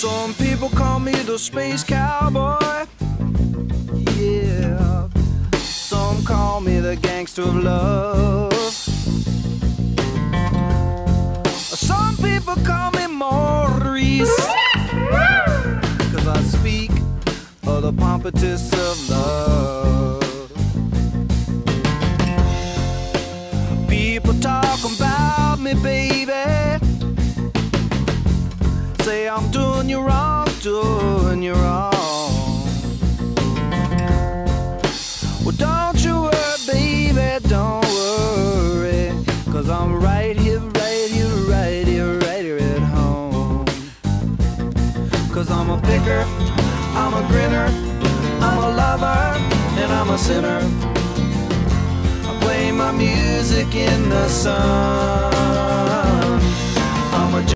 Some people call me the space cowboy. Yeah. Some call me the gangster of love. Some people call me Maurice. Cause I speak of the pompatus of love. Doing you wrong, doing you wrong. Well, don't you worry, baby, don't worry. Cause I'm right here, right here, right here, right here at home. Cause I'm a picker, I'm a grinner, I'm a lover, and I'm a sinner. I play my music in the sun.